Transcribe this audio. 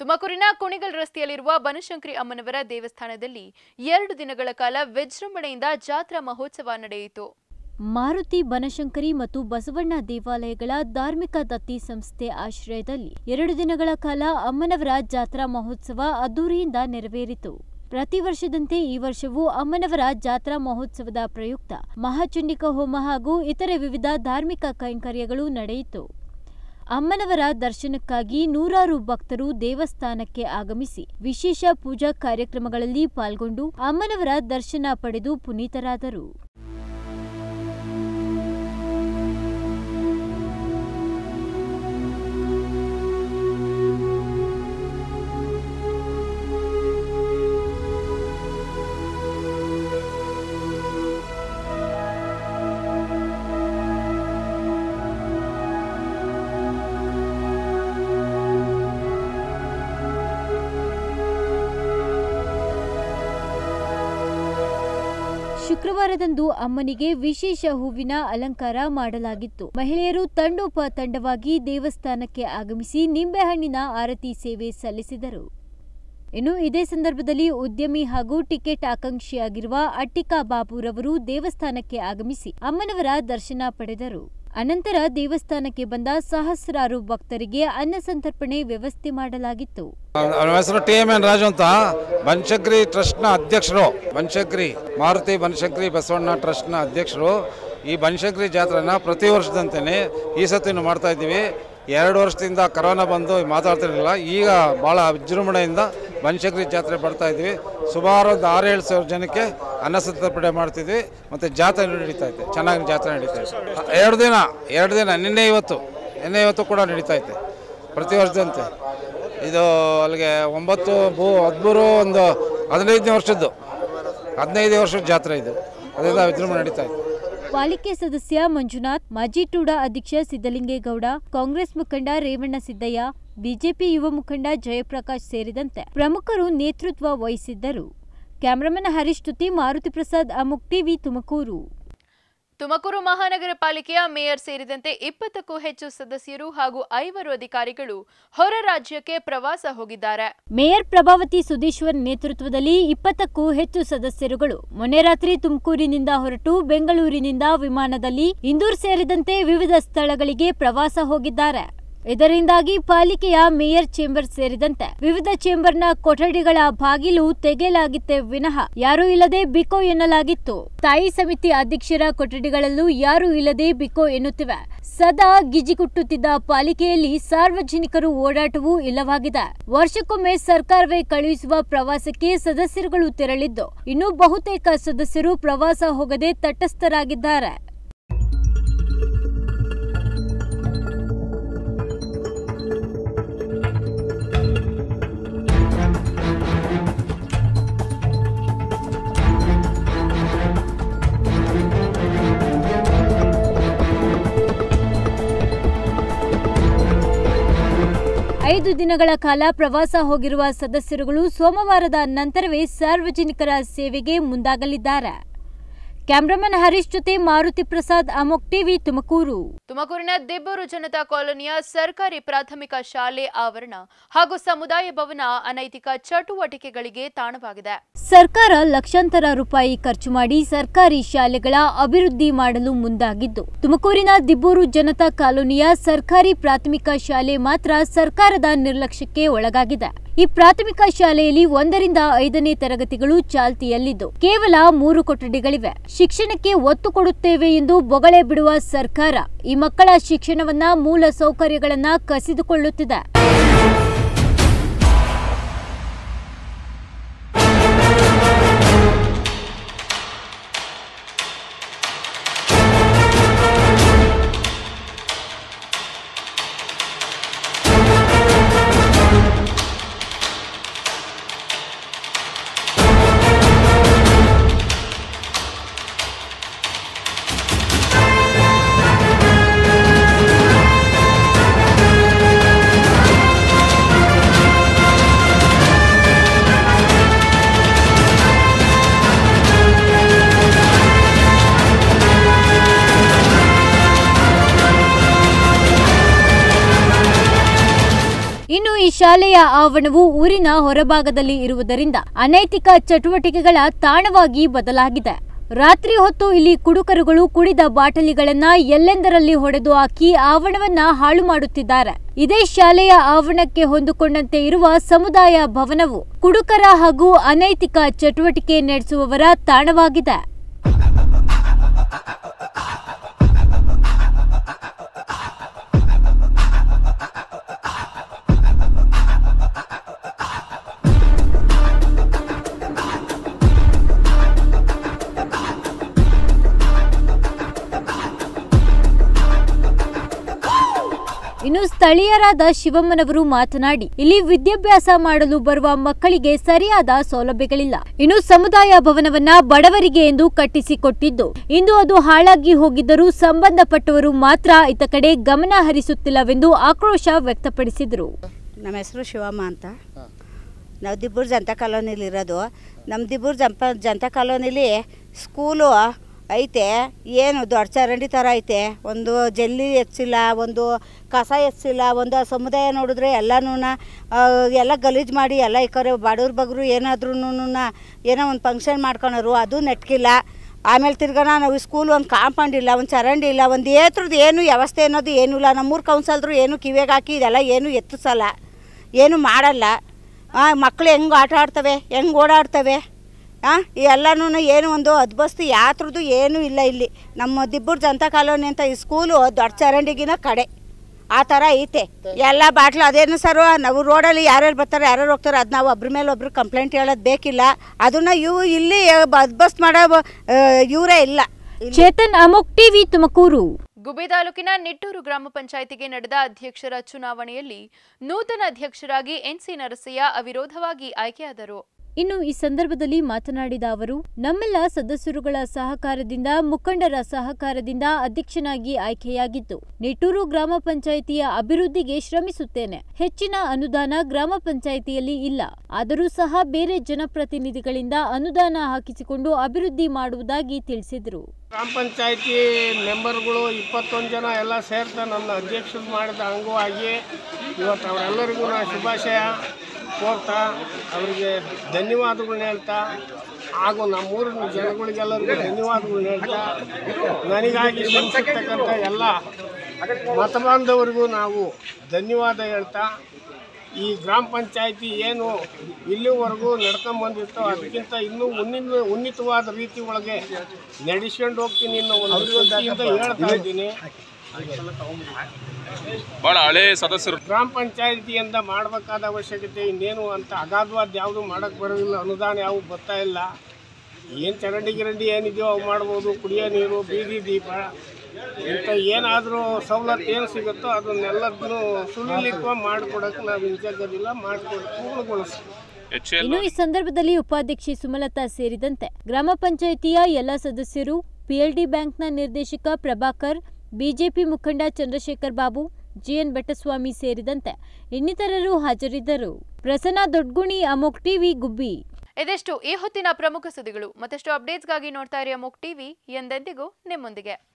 ತುಮಕೂರಿನ ಕುಣಿಗಲ್ ರಸ್ತೆಯಲ್ಲಿರುವ ಬನಶಂಕರಿ ಅಮ್ಮನವರ ದೇವಸ್ಥಾನದಲ್ಲಿ ಎರಡು ದಿನಗಳ ಕಾಲ ವಿಜೃಂಭಣೆಯಿಂದ ಜಾತ್ರಾ ಮಹೋತ್ಸವ ನಡೆಯಿತು. ಮಾರುತಿ ಬನಶಂಕರಿ ಮತ್ತು ಬಸವಣ್ಣ ದೇವಾಲಯಗಳ ಧಾರ್ಮಿಕ ದತ್ತಿ ಸಂಸ್ಥೆ ಆಶ್ರಯದಲ್ಲಿ ಎರಡು ದಿನಗಳ ಕಾಲ ಅಮ್ಮನವರ ಜಾತ್ರಾ ಮಹೋತ್ಸವ ಅದ್ದೂರಿಯಿಂದ ನೆರವೇರಿತು. ಪ್ರತಿ ವರ್ಷದಂತೆ ಈ ವರ್ಷವೂ ಅಮ್ಮನವರ ಜಾತ್ರಾ ಮಹೋತ್ಸವದ ಪ್ರಯುಕ್ತ ಮಹಾಚುಂಡಿಕ ಹೋಮ ಹಾಗೂ ಇತರೆ ವಿವಿಧ ಧಾರ್ಮಿಕ ಕೈಂಕರ್ಯಗಳು ನಡೆಯಿತು. ಅಮ್ಮನವರ ದರ್ಶನಕ್ಕಾಗಿ ನೂರಾರು ಭಕ್ತರು ದೇವಸ್ಥಾನಕ್ಕೆ ಆಗಮಿಸಿ ವಿಶೇಷ ಪೂಜಾ ಕಾರ್ಯಕ್ರಮಗಳಲ್ಲಿ ಪಾಲ್ಗೊಂಡು ಅಮ್ಮನವರ ದರ್ಶನ ಪಡೆದು ಪುನೀತರಾದರು. ಶುಕ್ರವಾರದಂದು ಅಮ್ಮನಿಗೆ ವಿಶೇಷ ಹೂವಿನ ಅಲಂಕಾರ ಮಾಡಲಾಗಿತ್ತು. ಮಹಿಳೆಯರು ತಂಡೋಪ ತಂಡವಾಗಿ ದೇವಸ್ಥಾನಕ್ಕೆ ಆಗಮಿಸಿ ನಿಂಬೆಹಣ್ಣಿನ ಆರತಿ ಸೇವೆ ಸಲ್ಲಿಸಿದರು. ಇನ್ನು ಇದೇ ಸಂದರ್ಭದಲ್ಲಿ ಉದ್ಯಮಿ ಹಾಗೂ ಟಿಕೆಟ್ ಆಕಾಂಕ್ಷಿಯಾಗಿರುವ ಅಟ್ಟಿಕಾ ಬಾಬುರವರು ದೇವಸ್ಥಾನಕ್ಕೆ ಆಗಮಿಸಿ ಅಮ್ಮನವರ ದರ್ಶನ ಪಡೆದರು. ಅನಂತರ ದೇವಸ್ಥಾನಕ್ಕೆ ಬಂದ ಸಹಸ್ರಾರು ಭಕ್ತರಿಗೆ ಅನ್ನ ಸಂತರ್ಪಣೆ ವ್ಯವಸ್ಥೆ ಮಾಡಲಾಗಿತ್ತು. ಹೆಸರು ಟಿ ಎಂ ಎನ್ ರಾಜು ಅಂತ. ಬನಶಂಕರಿ ಟ್ರಸ್ಟ್ನ ಅಧ್ಯಕ್ಷರು, ಬನಶಂಕರಿ, ಮಾರುತಿ ಬನಶಂಕರಿ ಬಸವಣ್ಣ ಟ್ರಸ್ಟ್ನ ಅಧ್ಯಕ್ಷರು ಈ ಬನಶಂಕರಿ ಜಾತ್ರೆನ ಪ್ರತಿ ವರ್ಷದಂತೆಯೇ ಈ ಸತಿನೂ ಮಾಡ್ತಾ ಇದ್ದೀವಿ. ಎರಡು ವರ್ಷದಿಂದ ಕರೋನಾ ಬಂದು ಮಾತಾಡ್ತಿರಲಿಲ್ಲ. ಈಗ ಭಾಳ ವಿಜೃಂಭಣೆಯಿಂದ ಬನಶಂಕರಿ ಜಾತ್ರೆ ಬರ್ತಾ ಇದ್ವಿ. ಸುಮಾರು ಒಂದು ಆರು ಏಳು ಸಾವಿರ ಜನಕ್ಕೆ ಅನ್ನಸಂತರ್ಪಣೆ ಮಾಡ್ತಿದ್ವಿ. ಮತ್ತು ಜಾತ್ರೆ ನಡೀತಾ ಇದೆ ಚೆನ್ನಾಗಿ ಜಾತ್ರೆ ನಡೀತಾ ಇದೆ ಎರಡು ದಿನ ಎರಡು ದಿನ, ನಿನ್ನೆ ಇವತ್ತು ನಿನ್ನೆ ಇವತ್ತು ಕೂಡ ನಡೀತಾ ಇದೆ ಪ್ರತಿ ವರ್ಷದಂತೆ. ಇದು ಅಲ್ಲಿಗೆ ಒಂಬತ್ತು, ಭೂ, ಹದಿಮೂರು, ಒಂದು ಹದಿನೈದನೇ ವರ್ಷದ್ದು. ಹದಿನೈದು ವರ್ಷದ ಜಾತ್ರೆ ಇದು. ಅದರಿಂದ ವಿಜೃಂಭಣೆ ನಡೀತಾ ಇದೆ ಪಾಲಿಕೆ ಸದಸ್ಯ ಮಂಜುನಾಥ್, ಮಾಜಿ ಟೂಡಾ ಅಧ್ಯಕ್ಷ ಸಿದ್ದಲಿಂಗೇಗೌಡ, ಕಾಂಗ್ರೆಸ್ ಮುಖಂಡ ರೇವಣ್ಣ ಸಿದ್ದಯ್ಯ, ಬಿಜೆಪಿ ಯುವ ಮುಖಂಡ ಜಯಪ್ರಕಾಶ್ ಸೇರಿದಂತೆ ಪ್ರಮುಖರು ನೇತೃತ್ವ ವಹಿಸಿದ್ದರು. ಕ್ಯಾಮರಾಮನ್ ಹರೀಶ್ ತುತಿ ಮಾರುತಿ ಪ್ರಸಾದ್ ಅಮುಕ್, ಟಿವಿ ತುಮಕೂರು. ತುಮಕೂರು ಮಹಾನಗರ ಪಾಲಿಕೆಯ ಮೇಯರ್ ಸೇರಿದಂತೆ ಇಪ್ಪತ್ತಕ್ಕೂ ಹೆಚ್ಚು ಸದಸ್ಯರು ಹಾಗೂ ಐವರು ಅಧಿಕಾರಿಗಳು ಹೊರ ರಾಜ್ಯಕ್ಕೆ ಪ್ರವಾಸ ಹೋಗಿದ್ದಾರೆ. ಮೇಯರ್ ಪ್ರಭಾವತಿ ಸುದೀಶ್ವರ್ ನೇತೃತ್ವದಲ್ಲಿ ಇಪ್ಪತ್ತಕ್ಕೂ ಹೆಚ್ಚು ಸದಸ್ಯರುಗಳು ಮೊನ್ನೆ ರಾತ್ರಿ ತುಮಕೂರಿನಿಂದ ಹೊರಟು ಬೆಂಗಳೂರಿನಿಂದ ವಿಮಾನದಲ್ಲಿ ಇಂದೂರ್ ಸೇರಿದಂತೆ ವಿವಿಧ ಸ್ಥಳಗಳಿಗೆ ಪ್ರವಾಸ ಹೋಗಿದ್ದಾರೆ. ಇದರಿಂದಾಗಿ ಪಾಲಿಕೆಯ ಮೇಯರ್ ಚೇಂಬರ್ ಸೇರಿದಂತೆ ವಿವಿಧ ಚೇಂಬರ್ನ ಕೊಠಡಿಗಳ ಬಾಗಿಲು ತೆಗೆಯಲಾಗಿತ್ತೆ ವಿನಃ ಯಾರೂ ಇಲ್ಲದೆ ಬಿಕೋ ಎನ್ನಲಾಗಿತ್ತು. ಸ್ಥಾಯಿ ಸಮಿತಿ ಅಧ್ಯಕ್ಷರ ಕೊಠಡಿಗಳಲ್ಲೂ ಯಾರೂ ಇಲ್ಲದೆ ಬಿಕೋ ಎನ್ನುತ್ತಿವೆ. ಸದಾ ಗಿಜಿಗುಟ್ಟುತ್ತಿದ್ದ ಪಾಲಿಕೆಯಲ್ಲಿ ಸಾರ್ವಜನಿಕರು ಓಡಾಟವೂ ಇಲ್ಲವಾಗಿದೆ. ವರ್ಷಕ್ಕೊಮ್ಮೆ ಸರ್ಕಾರವೇ ಕಳುಹಿಸುವ ಪ್ರವಾಸಕ್ಕೆ ಸದಸ್ಯರುಗಳು ತೆರಳಿದ್ದು, ಇನ್ನೂ ಬಹುತೇಕ ಸದಸ್ಯರು ಪ್ರವಾಸ ಹೋಗದೆ ತಟಸ್ಥರಾಗಿದ್ದಾರೆ. ಐದು ದಿನಗಳ ಕಾಲ ಪ್ರವಾಸ ಹೋಗಿರುವ ಸದಸ್ಯರುಗಳು ಸೋಮವಾರದ ನಂತರವೇ ಸಾರ್ವಜನಿಕರ ಸೇವೆಗೆ ಮುಂದಾಗಲಿದ್ದಾರೆ. ಕ್ಯಾಮ್ರಾಮನ್ ಹರೀಶ್ ಜೊತೆ ಮಾರುತಿ ಪ್ರಸಾದ್ ಅಮೋಕ್ ಟಿವಿ ತುಮಕೂರು. ತುಮಕೂರಿನ ದಿಬ್ಬೂರು ಜನತಾ ಕಾಲೋನಿಯ ಸರ್ಕಾರಿ ಪ್ರಾಥಮಿಕ ಶಾಲೆ ಆವರಣ ಹಾಗೂ ಸಮುದಾಯ ಭವನ ಅನೈತಿಕ ಚಟುವಟಿಕೆಗಳಿಗೆ ತಾಣವಾಗಿದೆ. ಸರ್ಕಾರ ಲಕ್ಷಾಂತರ ರೂಪಾಯಿ ಖರ್ಚು ಮಾಡಿ ಸರ್ಕಾರಿ ಶಾಲೆಗಳ ಅಭಿವೃದ್ಧಿ ಮಾಡಲು ಮುಂದಾಗಿದ್ದು ತುಮಕೂರಿನ ದಿಬ್ಬೂರು ಜನತಾ ಕಾಲೋನಿಯ ಸರ್ಕಾರಿ ಪ್ರಾಥಮಿಕ ಶಾಲೆ ಮಾತ್ರ ಸರ್ಕಾರದ ನಿರ್ಲಕ್ಷ್ಯಕ್ಕೆ ಒಳಗಾಗಿದೆ. ಈ ಪ್ರಾಥಮಿಕ ಶಾಲೆಯಲ್ಲಿ ಒಂದರಿಂದ ಐದನೇ ತರಗತಿಗಳು ಚಾಲ್ತಿಯಲ್ಲಿದ್ದು ಕೇವಲ ಮೂರು ಕೊಠಡಿಗಳಿವೆ. ಶಿಕ್ಷಣಕ್ಕೆ ಒತ್ತು ಕೊಡುತ್ತೇವೆ ಎಂದು ಬೊಗಳೆ ಬಿಡುವ ಸರ್ಕಾರ ಈ ಮಕ್ಕಳ ಶಿಕ್ಷಣವನ್ನ ಮೂಲ ಸೌಕರ್ಯಗಳನ್ನ ಕಸಿದುಕೊಳ್ಳುತ್ತಿದೆ. ಶಾಲೆಯ ಆವರಣವು ಊರಿನ ಹೊರಭಾಗದಲ್ಲಿ ಇರುವುದರಿಂದ ಅನೈತಿಕ ಚಟುವಟಿಕೆಗಳ ತಾಣವಾಗಿ ಬದಲಾಗಿದೆ. ರಾತ್ರಿ ಹೊತ್ತು ಇಲ್ಲಿ ಕುಡುಕರುಗಳು ಕುಡಿದ ಬಾಟಲಿಗಳನ್ನ ಎಲ್ಲೆಂದರಲ್ಲಿ ಹೊಡೆದು ಹಾಕಿ ಆವರಣವನ್ನ ಹಾಳು ಮಾಡುತ್ತಿದ್ದಾರೆ. ಇದೇ ಶಾಲೆಯ ಆವರಣಕ್ಕೆ ಹೊಂದಿಕೊಂಡಂತೆ ಇರುವ ಸಮುದಾಯ ಭವನವು ಕುಡುಕರ ಹಾಗೂ ಅನೈತಿಕ ಚಟುವಟಿಕೆ ನಡೆಸುವವರ ತಾಣವಾಗಿದೆ. ಇನ್ನು ಸ್ಥಳೀಯರಾದ ಶಿವಮ್ಮನವರು ಮಾತನಾಡಿ, ಇಲ್ಲಿ ವಿದ್ಯಾಭ್ಯಾಸ ಮಾಡಲು ಬರುವ ಮಕ್ಕಳಿಗೆ ಸರಿಯಾದ ಸೌಲಭ್ಯಗಳಿಲ್ಲ. ಇನ್ನು ಸಮುದಾಯ ಭವನವನ್ನ ಬಡವರಿಗೆ ಎಂದು ಕಟ್ಟಿಸಿಕೊಟ್ಟಿದ್ದು, ಇಂದು ಅದು ಹಾಳಾಗಿ ಹೋಗಿದ್ದರೂ ಸಂಬಂಧಪಟ್ಟವರು ಮಾತ್ರ ಇತ ಕಡೆ ಗಮನ ಹರಿಸುತ್ತಿಲ್ಲವೆಂದು ಆಕ್ರೋಶ ವ್ಯಕ್ತಪಡಿಸಿದರು. ನಮ್ಮ ಹೆಸರು ಶಿವಮ್ಮ ಅಂತ. ನಾವು ದಿಬ್ಬೂರು ಜನತಾ ಕಾಲೋನಿಲಿ ಇರೋದು ನಮ್ಮ ದಿಬ್ಬೂರು ಜಂಪ ಜನತಾ ಕಾಲೋನಿಲಿ ಸ್ಕೂಲು ಐತೆ, ಏನು ದೊಡ್ಡ ಚರಂಡಿ ಥರ ಐತೆ. ಒಂದು ಜಲ್ಲಿ ಎಚ್ಚಿಲ್ಲ ಒಂದು ಕಸ ಹೆಚ್ಚಿಲ್ಲ ಒಂದು ಸಮುದಾಯ ನೋಡಿದ್ರೆ ಎಲ್ಲನೂ ಎಲ್ಲ ಗಲೀಜು ಮಾಡಿ, ಎಲ್ಲ ಕಡೆ ಬಡವ್ರ ಬಗ್ರು ಏನಾದ್ರೂ ಏನೋ ಒಂದು ಫಂಕ್ಷನ್ ಮಾಡ್ಕೊಳೋರು, ಅದು ನೆಟ್ಕಿಲ್ಲ. ಆಮೇಲೆ ತಿರ್ಗೋಣ ನಾವು ಸ್ಕೂಲ್ ಒಂದು ಕಾಂಪೌಂಡ್ ಇಲ್ಲ, ಒಂದು ಚರಂಡಿ ಇಲ್ಲ, ಒಂದು ಏತ್ರದ್ದು ಏನು ವ್ಯವಸ್ಥೆ ಅನ್ನೋದು ಏನೂ ಇಲ್ಲ. ನಮ್ಮೂರು ಕೌನ್ಸಲ್ರು ಏನು ಕಿವಿಗೆ ಹಾಕಿ ಇದೆಲ್ಲ ಏನು ಎತ್ತಿಸಲ್ಲ, ಏನು ಮಾಡಲ್ಲ. ಮಕ್ಕಳು ಹೆಂಗೆ ಆಟ ಆಡ್ತವೆ, ಹೆಂಗೆ ಓಡಾಡ್ತವೆ? ಹಾಂ ಎಲ್ಲನೂ ಏನು ಒಂದು ಅದ್ಬಸ್ತು ಯಾತ್ರದ್ದು ಏನೂ ಇಲ್ಲ ಇಲ್ಲಿ. ನಮ್ಮ ದಿಬ್ಬೂರು ಜನತಾ ಕಾಲೋನಿ ಅಂತ ಈ ಸ್ಕೂಲು ದೊಡ್ಡ ಚರಂಡಿಗಿನ ಕಡೆ. ಆ ಥರ ಐತೆ. ಎಲ್ಲ ಬಾಟ್ಲು ಅದೇನು ಸರ್ ನಾವು ರೋಡಲ್ಲಿ ಯಾರ್ಯಾರು ಬರ್ತಾರೆ ಯಾರ್ಯಾರು ಹೋಗ್ತಾರೆ ಅದು ನಾವು ಒಬ್ರ ಮೇಲೆ ಒಬ್ರು ಕಂಪ್ಲೇಂಟ್ ಹೇಳೋದು ಬೇಕಿಲ್ಲ. ಅದನ್ನು ಇವು ಇಲ್ಲಿ ಬಸ್ ಮಾಡೋ ಇವರೇ ಇಲ್ಲ. ಚೇತನ್ ಅಮುಕ್ ಟಿವಿ ತುಮಕೂರು. ಗುಬ್ಬಿ ತಾಲೂಕಿನ ನಿಟ್ಟೂರು ಗ್ರಾಮ ಪಂಚಾಯಿತಿಗೆ ನಡೆದ ಅಧ್ಯಕ್ಷರ ಚುನಾವಣೆಯಲ್ಲಿ ನೂತನ ಅಧ್ಯಕ್ಷರಾಗಿ ಎನ್ಸಿ ನರಸಯ್ಯ ಅವಿರೋಧವಾಗಿ ಆಯ್ಕೆಯಾದರು. ಇನ್ನು ಈ ಸಂದರ್ಭದಲ್ಲಿ ಮಾತನಾಡಿದ ಅವರು, ನಮ್ಮೆಲ್ಲ ಸದಸ್ಯರುಗಳ ಸಹಕಾರದಿಂದ, ಮುಖಂಡರ ಸಹಕಾರದಿಂದ ಅಧ್ಯಕ್ಷನಾಗಿ ಆಯ್ಕೆಯಾಗಿದ್ದು, ನಿಟ್ಟೂರು ಗ್ರಾಮ ಪಂಚಾಯಿತಿಯ ಅಭಿವೃದ್ಧಿಗೆ ಶ್ರಮಿಸುತ್ತೇನೆ. ಹೆಚ್ಚಿನ ಅನುದಾನ ಗ್ರಾಮ ಪಂಚಾಯಿತಿಯಲ್ಲಿ ಇಲ್ಲ. ಆದರೂ ಸಹ ಬೇರೆ ಜನಪ್ರತಿನಿಧಿಗಳಿಂದ ಅನುದಾನ ಹಾಕಿಸಿಕೊಂಡು ಅಭಿವೃದ್ಧಿ ಮಾಡುವುದಾಗಿ ತಿಳಿಸಿದರು. ಗ್ರಾಮ ಪಂಚಾಯಿತಿ ಮೆಂಬರ್ಗಳು ಇಪ್ಪತ್ತೊಂದು ಜನ ಎಲ್ಲ ಸೇರ್ತಾ ನನ್ನ ಅಧ್ಯಕ್ಷರು ಮಾಡಿದ ಅಂಗವಾಗಿ ಇವತ್ತು ಅವರೆಲ್ಲರಿಗೂ ಶುಭಾಶಯ. ಕೋರ್ತಾ ಅವರಿಗೆ ಧನ್ಯವಾದಗಳನ್ನ ಹೇಳ್ತಾ ಹಾಗೂ ನಮ್ಮೂರಿನ ಜನಗಳಿಗೆಲ್ಲರಿಗೂ ಧನ್ಯವಾದಗಳನ್ನ ಹೇಳ್ತಾ ನನಗಾಗಿ ಬಂದಿರ್ತಕ್ಕಂಥ ಎಲ್ಲ ಮತಬಾಂಧವರಿಗೂ ನಾವು ಧನ್ಯವಾದ ಹೇಳ್ತಾ ಈ ಗ್ರಾಮ ಪಂಚಾಯತಿ ಏನು ಇಲ್ಲಿವರೆಗೂ ನಡ್ಕೊಂಬಂದಿರ್ತೋ ಅದಕ್ಕಿಂತ ಇನ್ನೂ ಉನ್ನಿ ಉನ್ನಿತವಾದ ರೀತಿ ಒಳಗೆ ನಡೆಸ್ಕೊಂಡು ಹೋಗ್ತೀನಿ ಅನ್ನೋ ಒಂದು ಹೇಳ್ತಾ ಇದ್ದೀನಿ. ಬಹಳ ಹಳೆ ಸದಸ್ಯರು. ಗ್ರಾಮ ಪಂಚಾಯತಿಯಿಂದ ಮಾಡಬೇಕಾದ ಅವಶ್ಯಕತೆ ಇನ್ನೇನು ಅಂತ ಅಗಾಧವಾದ ಯಾವುದು ಮಾಡಕ್ ಬರೋದಿಲ್ಲ ಅನುದಾನ ಯಾವ ಬರ್ತಾ ಇಲ್ಲ. ಏನು ಚರಂಡಿ ಗಿರಂಡಿ ಏನಿದೆಯೋ ಅವು ಮಾಡ್ಬೋದು ಕುಡಿಯೋ ನೀರು ಬೀದಿ ದೀಪ ಇಂಥ ಏನಾದರೂ ಸವಲತ್ತು ಏನು ಸಿಗುತ್ತೋ ಅದನ್ನೆಲ್ಲದನ್ನು ಸುಲಲಿತ್ವ ಮಾಡಿಕೊಡೋಕೆ ನಾವು ಹಿಂಜಾಗೋದಿಲ್ಲ ಮಾಡಿಕೊಡು ಪೂರ್ಣಗೊಳಿಸ್ತೀವಿ. ಇನ್ನು ಈ ಸಂದರ್ಭದಲ್ಲಿ ಉಪಾಧ್ಯಕ್ಷೆ ಸುಮಲತಾ ಸೇರಿದಂತೆ ಗ್ರಾಮ ಪಂಚಾಯಿತಿಯ ಎಲ್ಲ ಸದಸ್ಯರು ಪಿಎಲ್ಡಿ ಬ್ಯಾಂಕ್ನ ನಿರ್ದೇಶಕ ಪ್ರಭಾಕರ್ ಬಿಜೆಪಿ ಮುಖಂಡ ಚಂದ್ರಶೇಖರ್ ಬಾಬು, ಜಿಎನ್ ಬೆಟ್ಟಸ್ವಾಮಿ ಸೇರಿದಂತೆ ಇನ್ನಿತರರು ಹಾಜರಿದ್ದರು. ಪ್ರಸನ್ನ ದೊಡ್ಗುಣಿ, ಅಮೋಕ್ ಟಿವಿ, ಗುಬ್ಬಿ. ಇದೆಷ್ಟು ಈ ಹೊತ್ತಿನ ಪ್ರಮುಖ ಸುದ್ದಿಗಳು. ಮತ್ತಷ್ಟು ಅಪ್ಡೇಟ್ಸ್ಗಾಗಿ ನೋಡ್ತಾ ಇರಿ ಅಮೋಕ್ ಟಿವಿ. ಎಂದೆಂದಿಗೂ ನಿಮ್ಮೊಂದಿಗೆ.